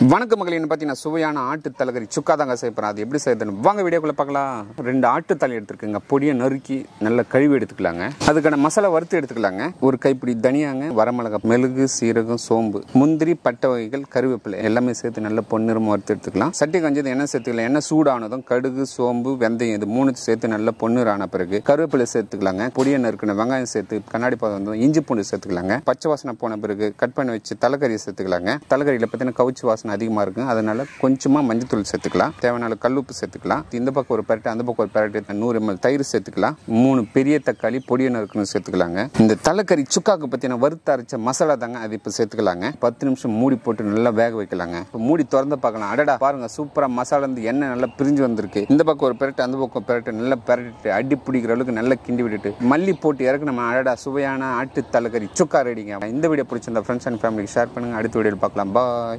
வணக்கம் மகளிர்னு பார்த்தீங்கன்னா சுவையான ஆட்டு தலைகறி. சுக்கா தாங்க செய்யப்படுறேன் அது எப்படி செய்யறதுன்னு. வாங்க வீடியோக்குள்ள பார்க்கலாம். ரெண்டு ஆட்டு தலை எடுத்துருக்குங்க. பொடியை நறுக்கி நல்ல கழுவி எடுத்துக்கலாங்க. அதுக்கான மசாலா வறுத்து எடுத்துக்கலாங்க. ஒரு கைப்பிடி தனியாங்க வரமிளகா மெழுகு சீரகம் சோம்பு முந்திரி பட்டை வகைகள் கருவேப்பிலை எல்லாமே சேர்த்து நல்ல பொன்னிறமா வறுத்து எடுத்துக்கலாம். சட்டி கஞ்சது எண்ணெய் சேர்த்துக்கலாம் எண்ணெய் சூடானதும் கடுகு சோம்பு வெந்தயம் இது மூணு சேர்த்து நல்ல பொன்னிறான பிறகு கருவேப்பிலை சேர்த்துக்கலாங்க. பொடியை நறுக்கின வெங்காயம் சேர்த்து கண்ணாடி பதம் வந்து இஞ்சி பூண்டு சேர்த்துக்கலாங்க. பச்சை வாசனை போன பிறகு கட் பண்ணி வச்சு தலைக்கறியை சேர்த்துக்கலாங்க. தலைக்கறியில் பார்த்தீங்கன்னா கவுச்சி வாசனை அதிகமாக இருக்கும் அதனால கொஞ்சமாக மஞ்சத்தூள் சேர்த்துக்கலாம். தேவையான அளவு கல்லுப்பு சேர்த்துக்கலாம். இந்த பக்கம் ஒரு பரட்டு அந்த பக்கம் ஒரு பரட்டு நூறு எம்எல் தயிர் சேர்த்துக்கலாம். மூணு பெரிய தக்காளி பொடியை நறுக்கணும் சேர்த்துக்கலாங்க. இந்த தலைக்கறி சுக்காக்கு பற்றின வறுத்து அரைச்ச மசாலா தாங்க அது இப்போ சேர்த்துக்கலாங்க. பத்து நிமிஷம் மூடி போட்டு நல்லா வேக வைக்கலாங்க. இப்போ மூடி திறந்து பார்க்கலாம். அடடா பாருங்க சூப்பராக மசாலா இருந்து எண்ணெய் நல்லா பிரிஞ்சு வந்திருக்கு. இந்த பக்கம் ஒரு பெரட்டு அந்த பக்கம் பெரட்டு நல்லா பெரட்டு அடி பிடிக்கிற அளவுக்கு நல்லா கிண்டி விட்டுட்டு மல்லி போட்டு இறக்கு நம்ம அடடா சுவையான ஆட்டு தலைக்கறி சுக்கா ரெடிங்க இந்த வீடியோ பிடிச்சிருந்தா ஃப்ரெண்ட்ஸ் அண்ட் ஃபேமிலிக்கு ஷேர் பண்ணுங்க. அடுத்த வீடியோவில் பார்க்கலாம். பாய்